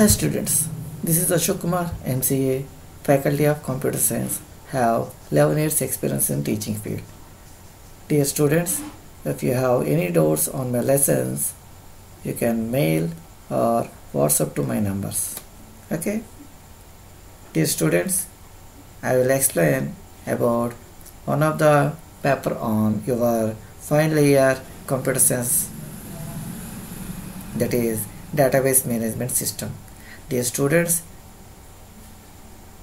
Hi students, this is Ashok Kumar, MCA, Faculty of Computer Science, have 11 years experience in teaching field. Dear students, if you have any doubts on my lessons, you can mail or WhatsApp to my numbers. Okay? Dear students, I will explain about one of the paper on your final year computer science that is database management system. Dear students,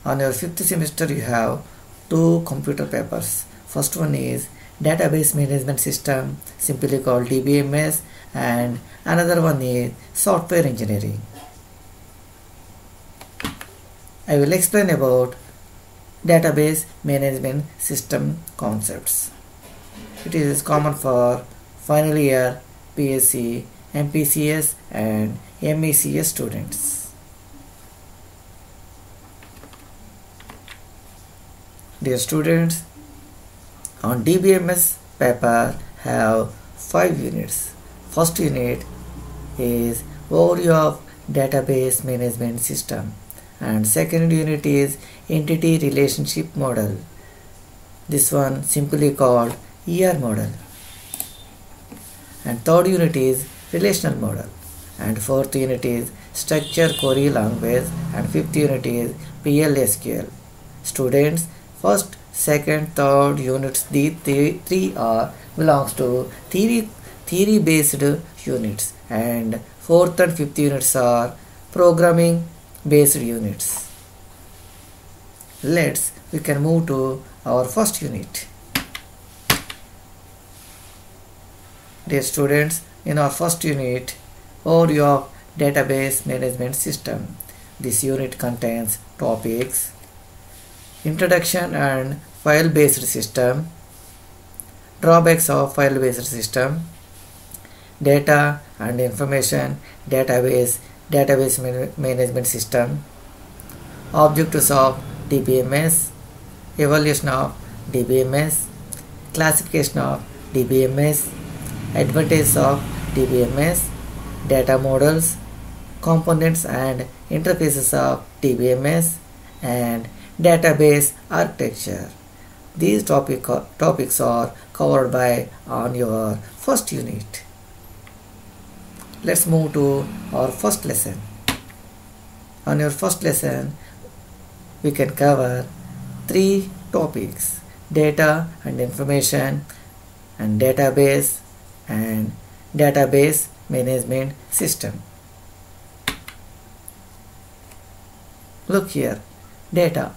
on your fifth semester you have two computer papers. First one is database management system simply called DBMS and another one is software engineering. I will explain about database management system concepts. It is common for final year BSc, MPCS and MECS students. Dear students, on DBMS paper have five units. First unit is overview of database management system and second unit is entity relationship model. This one simply called ER model. And third unit is relational model. And fourth unit is structure query language and fifth unit is PLSQL. Students, first, second, third units, the three, are belongs to theory theory based units and fourth and fifth units are programming based units. Let's we can move to our first unit. Dear students, in our first unit, overview of database management system. This unit contains topics, introduction and file based system, drawbacks of file based system, data and information database database man management system, objectives of DBMS, evaluation of DBMS, classification of DBMS, advantages of DBMS, data models, components and interfaces of DBMS, and database architecture. These topic, topics are covered by on your first unit. Let's move to our first lesson. On your first lesson, we can cover three topics data and information and database and database management system. Look here, data.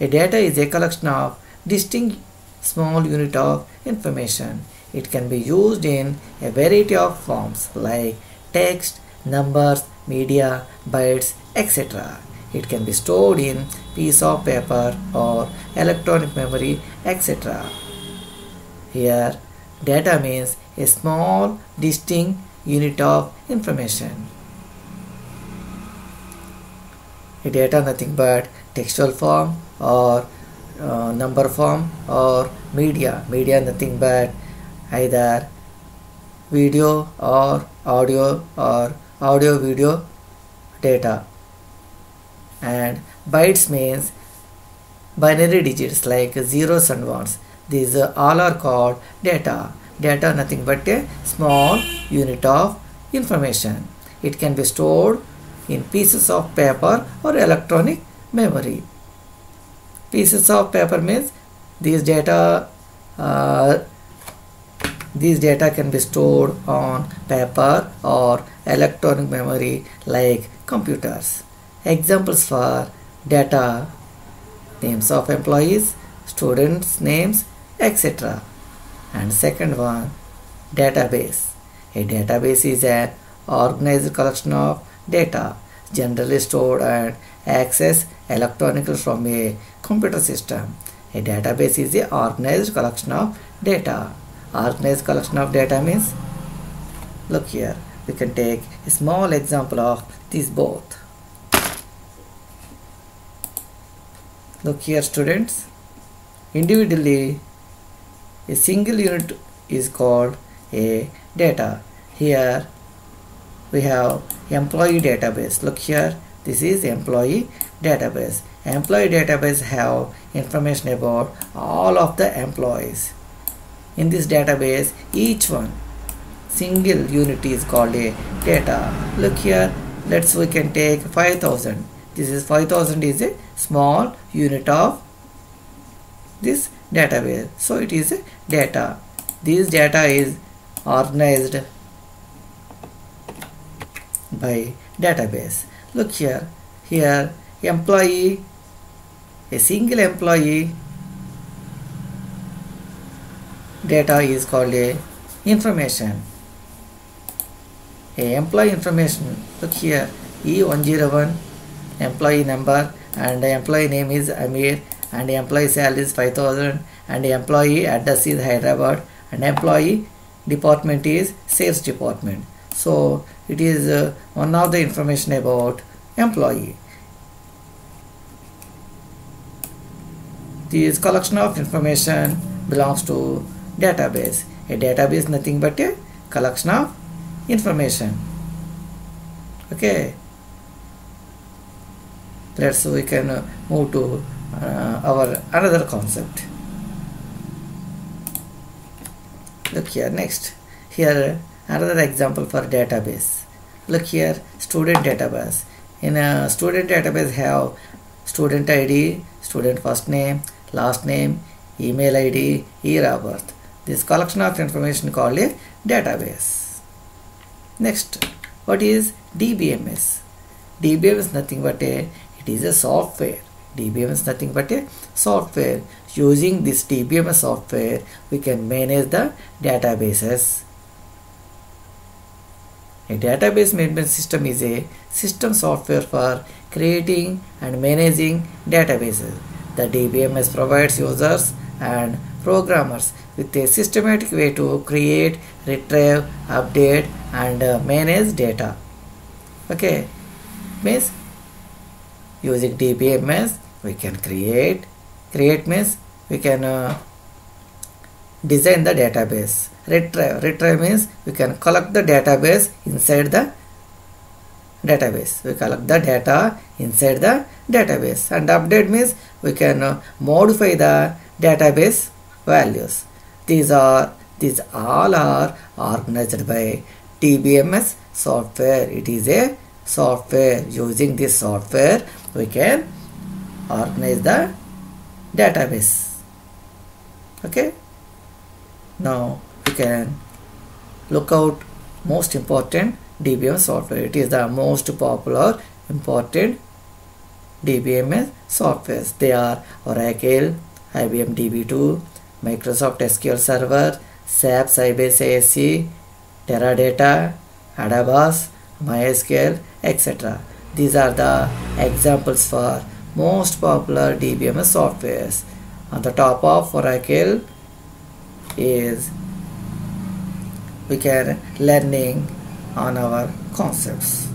A data is a collection of distinct small unit of information. It can be used in a variety of forms like text, numbers, media, bytes, etc. It can be stored in piece of paper or electronic memory, etc. Here, data means a small distinct unit of information. A data nothing but textual form or uh, number form or media. Media nothing but either video or audio or audio video data. And bytes means binary digits like zeros and ones. These all are called data. Data nothing but a small unit of information. It can be stored in pieces of paper or electronic memory pieces of paper means these data uh, these data can be stored on paper or electronic memory like computers. Examples for data names of employees, students' names, etc. And second one, database. A database is an organized collection of data generally stored and accessed electronically from a computer system. A database is an organized collection of data. Organized collection of data means look here we can take a small example of these both. Look here students. Individually a single unit is called a data. Here we have employee database. Look here. This is employee database. Employee database have information about all of the employees. In this database each one single unit is called a data. Look here. Let's we can take 5000 this is 5000 is a small unit of this database. So it is a data. This data is organized by database. Look here. Here employee a single employee data is called a information. A employee information. Look here. E101 employee number and the employee name is amir and the employee salary is 5000 and the employee address is hyderabad and employee department is sales department so it is uh, one of the information about employee. This collection of information belongs to database. A database nothing but a collection of information. Okay? Let's we can uh, move to uh, our another concept. Look here next. Here another example for database. Look here student database. In a student database have student id student first name last name email id year of birth. This collection of information called a database. Next what is dbms dbms is nothing but a it is a software. Dbms is nothing but a software. Using this DBMS software, we can manage the databases. A database management system is a system software for creating and managing databases. The DBMS provides users and programmers with a systematic way to create, retrieve, update and uh, manage data. Okay, means using DBMS we can create create means we can uh, design the database retrieve retrieve means we can collect the database inside the database. We collect the data inside the database. And update means we can uh, modify the database values. These are these all are organized by DBMS software. It is a software. Using this software we can organize the database. Okay? Now we can look out most important DBMS software it is the most popular important DBMS software. they are Oracle IBM DB2 Microsoft SQL Server SAP Sybase ASE Teradata Adabas MySQL etc these are the examples for most popular DBMS softwares. On the top of Oracle is we can learning on our concepts.